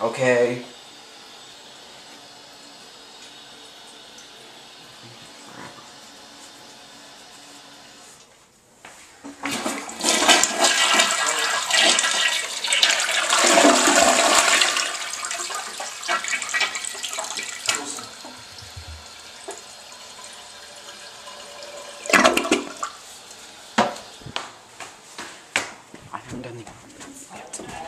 Okay. I haven't done the yet.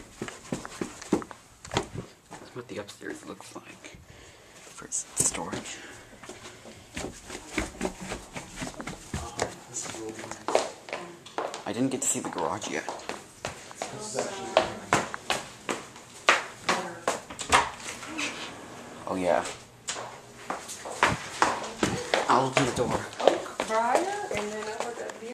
Upstairs looks like for storage. I didn't get to see the garage yet. Oh yeah. I'll open the door. Oak briar and